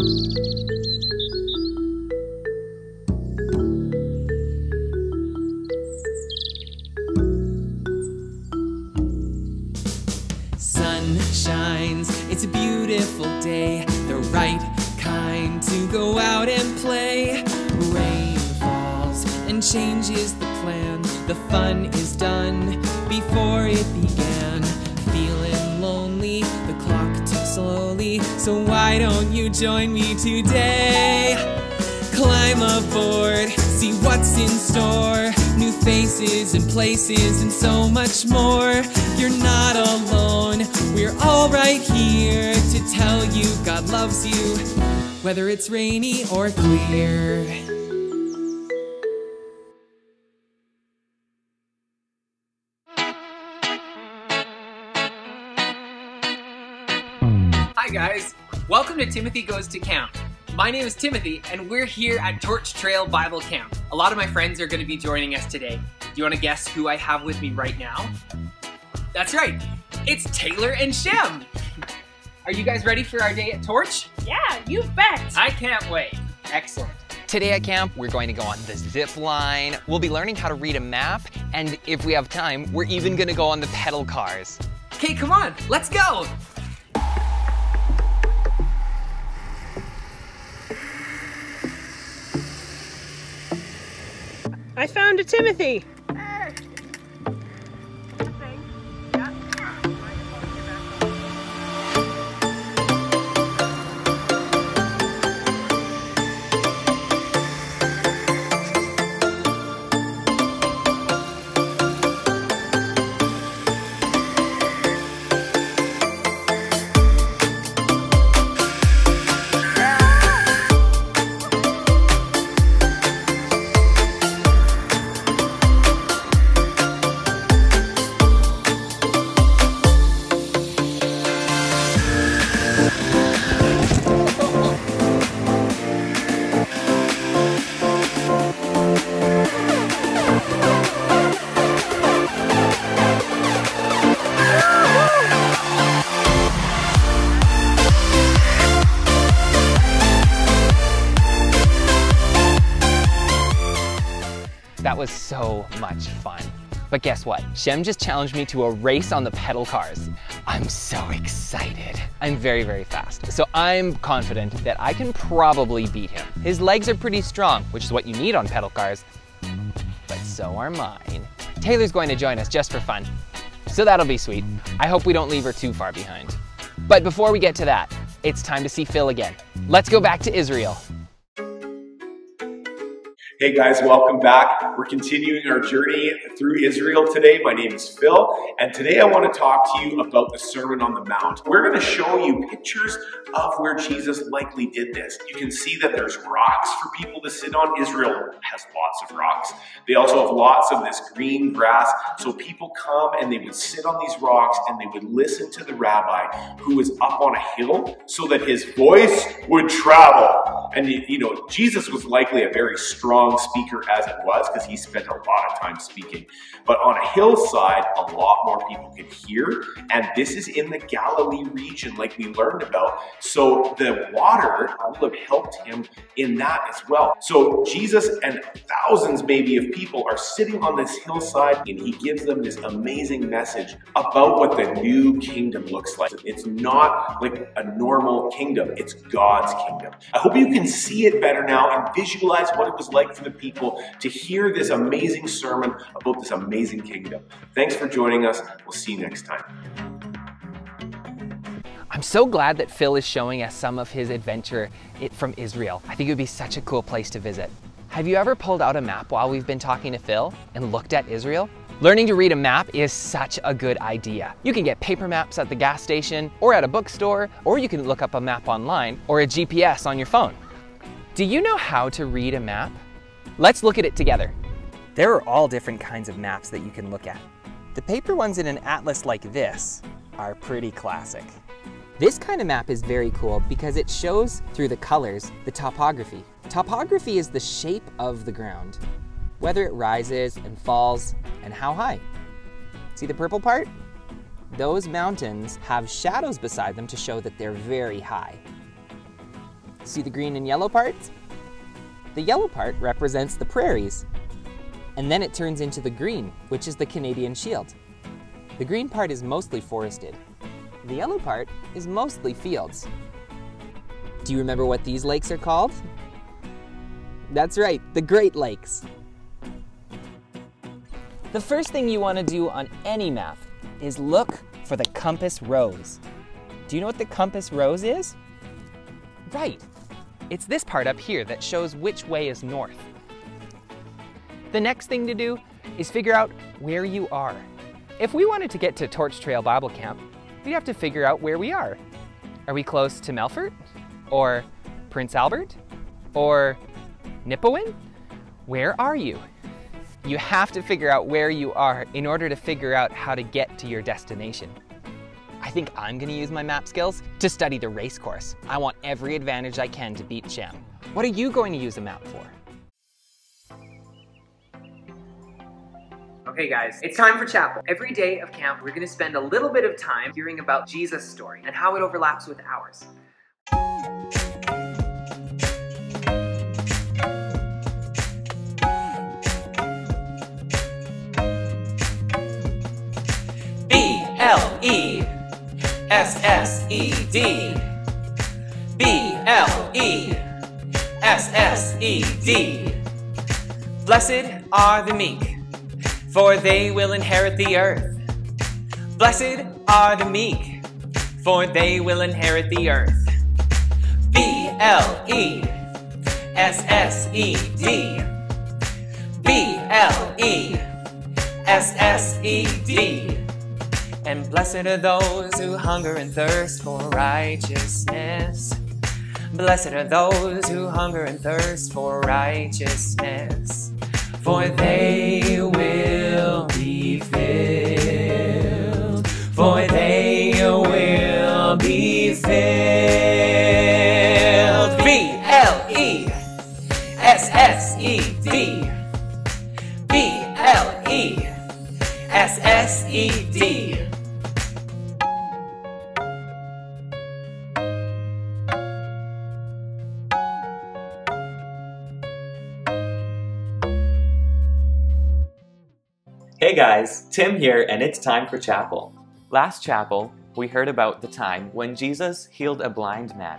Sun shines, it's a beautiful day, the right kind to go out and play. Rain falls and changes the plan. The fun is done before it began. Feeling lonely, the so why don't you join me today? Climb aboard, see what's in store. New faces and places and so much more. You're not alone, we're all right here to tell you God loves you, whether it's rainy or clear. Welcome to Timothy Goes to Camp. My name is Timothy, and we're here at Torch Trail Bible Camp. A lot of my friends are going to be joining us today. Do you want to guess who I have with me right now? That's right, it's Taylor and Shem. Are you guys ready for our day at Torch? Yeah, you bet. I can't wait. Excellent. Today at camp, we're going to go on the zip line. We'll be learning how to read a map, and if we have time, we're even gonna go on the pedal cars. Okay, come on, let's go. I found a Timothy. Was so much fun. But guess what? Shem just challenged me to a race on the pedal cars. I'm so excited. I'm very, very fast. So I'm confident that I can probably beat him. His legs are pretty strong, which is what you need on pedal cars, but so are mine. Taylor's going to join us just for fun. So that'll be sweet. I hope we don't leave her too far behind. But before we get to that, it's time to see Phil again. Let's go back to Israel. Hey guys, welcome back. We're continuing our journey through Israel today. My name is Phil, and today I want to talk to you about the Sermon on the Mount. We're going to show you pictures of where Jesus likely did this. You can see that there's rocks for people to sit on. Israel has lots of rocks. They also have lots of this green grass. So people come and they would sit on these rocks and they would listen to the rabbi who was up on a hill so that his voice would travel. And you know, Jesus was likely a very strong speaker as it was because he spent a lot of time speaking. But on a hillside, a lot more people could hear. And this is in the Galilee region, like we learned about. So the water will have helped him in that as well. So Jesus and thousands maybe of people are sitting on this hillside and he gives them this amazing message about what the new kingdom looks like. It's not like a normal kingdom, it's God's kingdom. I hope you can see it better now and visualize what it was like for the people to hear this amazing sermon about this amazing kingdom. Thanks for joining us. We'll see you next time. I'm so glad that Phil is showing us some of his adventure from Israel. I think it would be such a cool place to visit. Have you ever pulled out a map while we've been talking to Phil and looked at Israel? Learning to read a map is such a good idea. You can get paper maps at the gas station or at a bookstore, or you can look up a map online or a GPS on your phone. Do you know how to read a map? Let's look at it together. There are all different kinds of maps that you can look at. The paper ones in an atlas like this are pretty classic. This kind of map is very cool because it shows through the colors the topography. Topography is the shape of the ground, whether it rises and falls and how high. See the purple part? Those mountains have shadows beside them to show that they're very high. See the green and yellow parts? The yellow part represents the prairies, and then it turns into the green, which is the Canadian Shield. The green part is mostly forested. The yellow part is mostly fields. Do you remember what these lakes are called? That's right, the Great Lakes. The first thing you want to do on any map is look for the compass rose. Do you know what the compass rose is? Right, it's this part up here that shows which way is north. The next thing to do is figure out where you are. If we wanted to get to Torch Trail Bible Camp, we'd have to figure out where we are. Are we close to Melfort? Or Prince Albert? Or Nipawin? Where are you? You have to figure out where you are in order to figure out how to get to your destination. I think I'm gonna use my map skills to study the race course. I want every advantage I can to beat Shem. What are you going to use a map for? Okay, guys, it's time for chapel. Every day of camp, we're to spend a little bit of time hearing about Jesus' story and how it overlaps with ours. S S E D. B L E S S E D. Blessed are the meek, for they will inherit the earth. Blessed are the meek, for they will inherit the earth. B L E S S E D. B L E S S E D. And blessed are those who hunger and thirst for righteousness. Blessed are those who hunger and thirst for righteousness, for they will be filled. For they will be filled. B L E S S E D. B L E S S E D. Hey guys, Tim here, and it's time for chapel. Last chapel, we heard about the time when Jesus healed a blind man.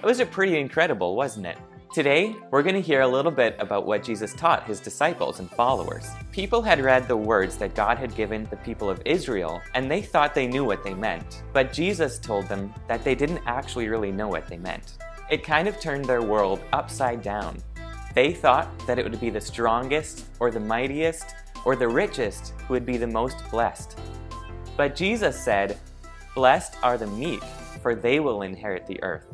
It was pretty incredible, wasn't it? Today, we're going to hear a little bit about what Jesus taught his disciples and followers. People had read the words that God had given the people of Israel, and they thought they knew what they meant. But Jesus told them that they didn't actually really know what they meant. It kind of turned their world upside down. They thought that it would be the strongest, or the mightiest, or the richest who would be the most blessed. But Jesus said, Blessed are the meek, for they will inherit the earth.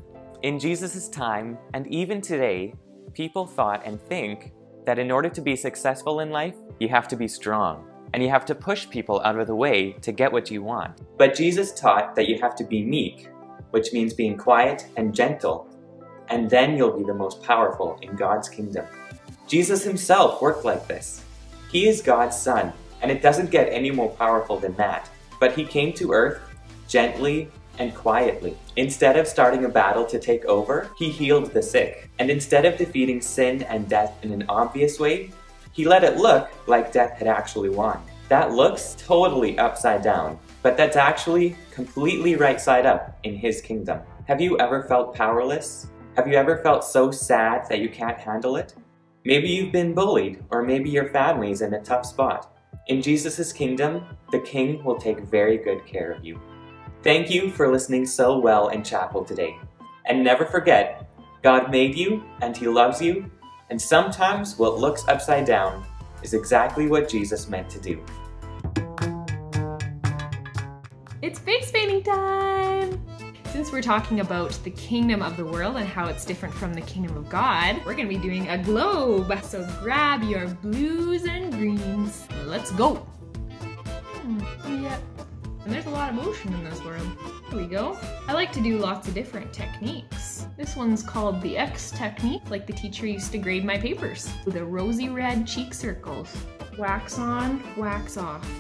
In Jesus' time, and even today, people thought and think that in order to be successful in life, you have to be strong, and you have to push people out of the way to get what you want. But Jesus taught that you have to be meek, which means being quiet and gentle, and then you'll be the most powerful in God's kingdom. Jesus himself worked like this. He is God's Son, and it doesn't get any more powerful than that. But he came to earth gently and quietly. Instead of starting a battle to take over, he healed the sick. And instead of defeating sin and death in an obvious way, he let it look like death had actually won. That looks totally upside down, but that's actually completely right side up in his kingdom. Have you ever felt powerless? Have you ever felt so sad that you can't handle it? Maybe you've been bullied, or maybe your family's in a tough spot. In Jesus' kingdom, the king will take very good care of you. Thank you for listening so well in chapel today. And never forget, God made you and he loves you, and sometimes what looks upside down is exactly what Jesus meant to do. It's face painting time! Since we're talking about the kingdom of the world and how it's different from the kingdom of God, we're gonna be doing a globe. So grab your blues and greens. Let's go! Hmm, yeah. And there's a lot of motion in this world. Here we go. I like to do lots of different techniques. This one's called the X technique, like the teacher used to grade my papers. The rosy red cheek circles. Wax on, wax off.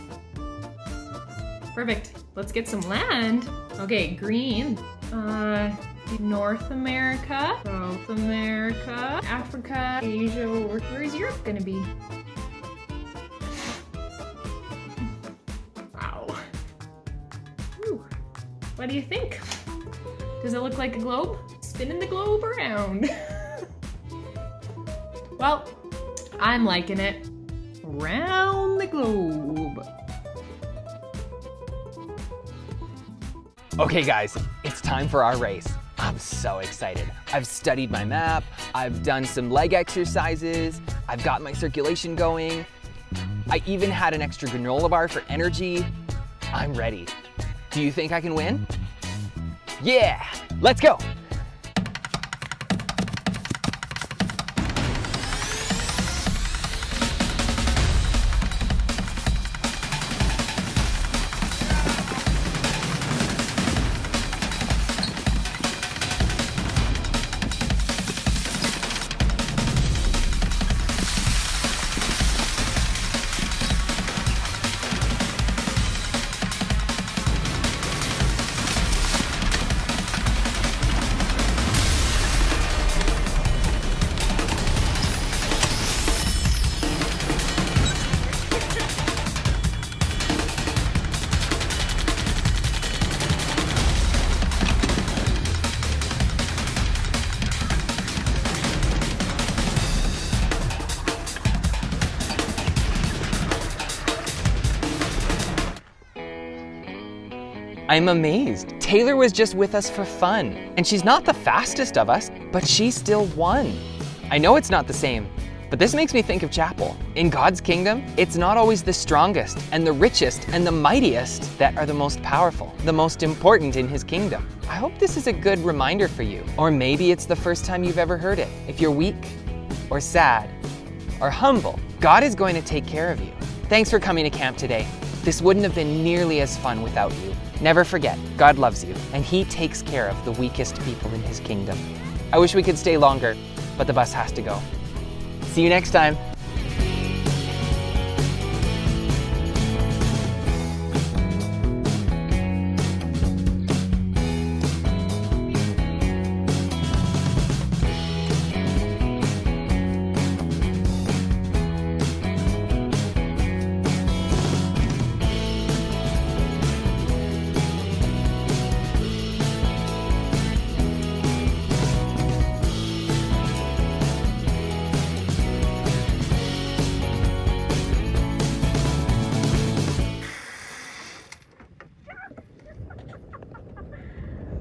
Perfect. Let's get some land. Okay, green. Uh, North America, South America, Africa, Asia. Where, where's Europe gonna be? Wow. Ooh. What do you think? Does it look like a globe? Spinning the globe around. well, I'm liking it. Round the globe. Okay guys, it's time for our race. I'm so excited. I've studied my map, I've done some leg exercises, I've got my circulation going. I even had an extra granola bar for energy. I'm ready. Do you think I can win? Yeah, let's go. I'm amazed. Taylor was just with us for fun, and she's not the fastest of us, but she still won. I know it's not the same, but this makes me think of chapel. In God's kingdom, it's not always the strongest and the richest and the mightiest that are the most powerful, the most important in his kingdom. I hope this is a good reminder for you, or maybe it's the first time you've ever heard it. If you're weak, or sad, or humble, God is going to take care of you. Thanks for coming to camp today. This wouldn't have been nearly as fun without you. Never forget, God loves you, and He takes care of the weakest people in His kingdom. I wish we could stay longer, but the bus has to go. See you next time.